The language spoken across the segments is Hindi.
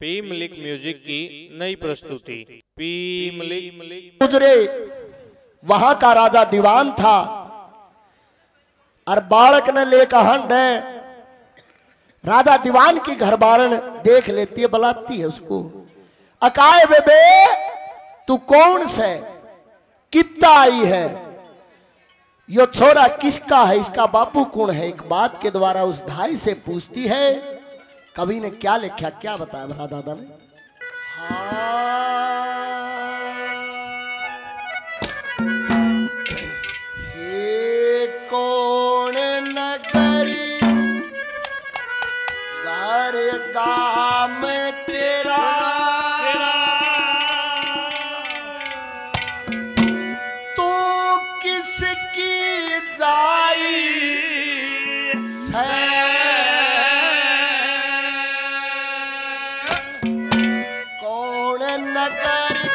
पी मलिक म्यूज़िक की नई प्रस्तुति। पी मलिक गुजरे वहाँ का राजा दीवान था। और बालक ने लेकर हंड है। राजा दीवान की घर बारन देख लेती है, बुलाती है उसको। अकाए बेबे, तू कौन से? कितना आई है? यो छोरा किसका है? इसका बापू कौन है? एक बात के द्वारा उस धाई से पूछती है कवि ने क्या लिखा क्या बताया भरा दादा ने? हे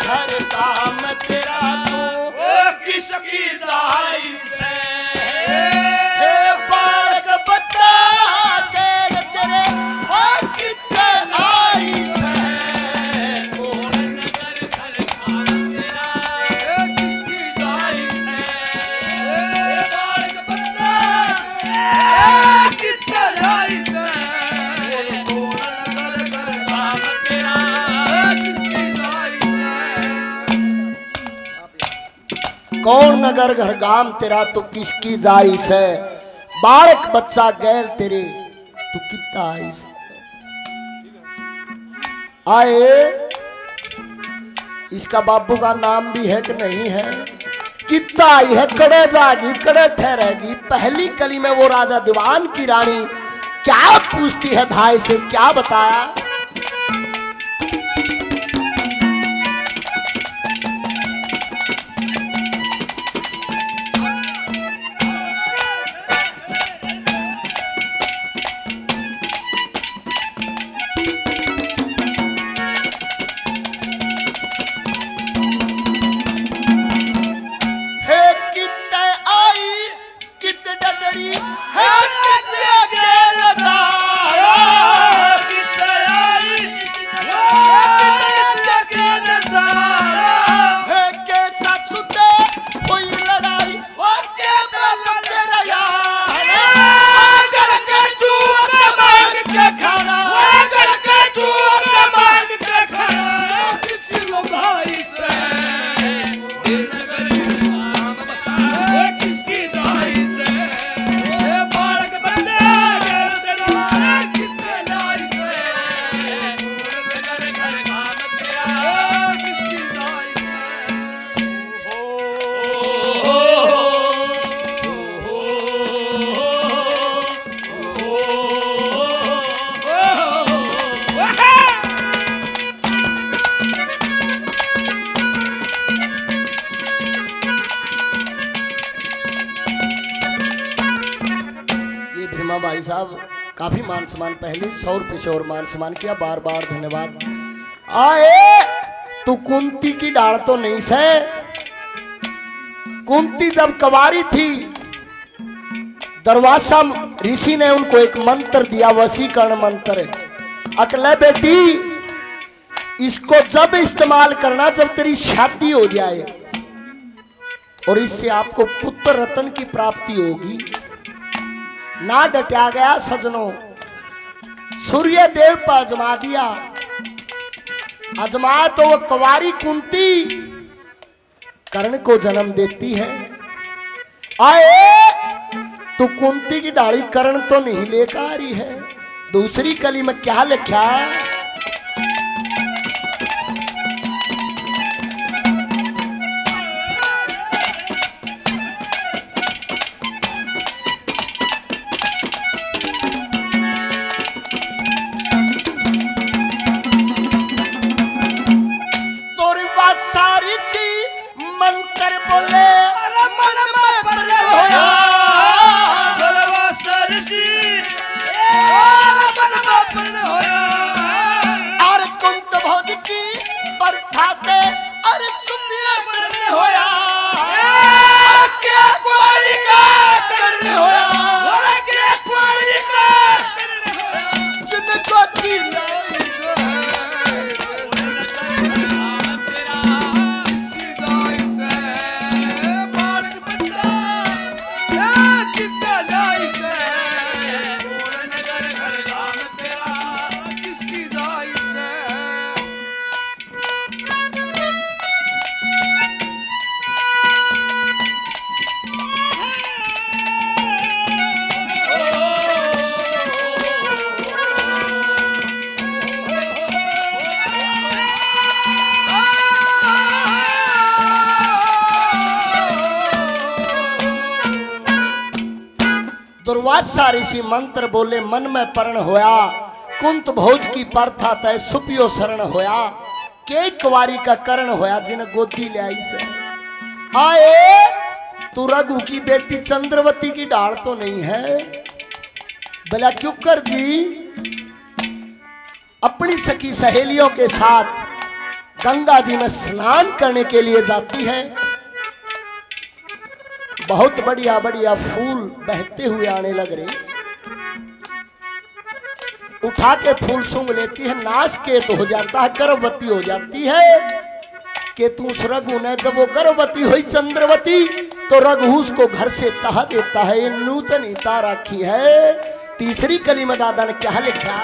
नगर घर काम तेरा तू। किसकी जाई से? कौन नगर घर गाम तेरा तो किसकी जाई से बालक बच्चा गैर तेरे, तू कितना आई से आए, इसका बाबू का नाम भी है कि नहीं है? कितना आई है? कड़े जागी, कड़े ठहरेगी। पहली कली में वो राजा दीवान की रानी क्या पूछती है धाय से, क्या बताया? ये भाई साहब, काफ़ी मान सम्मान पहले, सौ रुपये से और मान सम्मान किया बार बार धन्यवाद। आए, तू कुंती की डाल तो नहीं से कुंती जब कवारी थी, दरवासा ऋषि ने उनको एक मंत्र दिया, वसीकरण मंत्र। अकले बेटी, इसको जब इस्तेमाल करना, जब तेरी शादी हो जाए, और इससे आपको पुत्र रतन की प्राप्ति होगी ना डटा गया सजनों। सूर्य देव पर अजमा दिया। अजमा तो वो कुवारी कुंती, कर्ण को जन्म देती है। आए तो कुंती की डाली कर्ण तो नहीं लेकर आ रही है। दूसरी कली में क्या लिखा है? दुर्वासा ऋषि मंत्र बोले, मन में परण होया, कुंत भोज की प्रथा तय सुपियो शरण होया के कुवारी का करण होया, जिन गोदी ले आई से। आए, तू रघु की बेटी, चंद्रवती की डाल तो नहीं है। बोला क्यों कर जी, अपनी सखी सहेलियों के साथ गंगा जी में स्नान करने के लिए जाती है बहुत बढ़िया बढ़िया फूल बहते हुए आने लग रहे। उठा के फूल सूंघ लेती है, नाश केत हो जाता है, गर्भवती हो जाती है। कि उस रघु ने जब वो गर्भवती हुई चंद्रवती तो रघु उसको घर से तहा देता है नूतन इता रखी है। तीसरी कली में दादा ने क्या लिखा?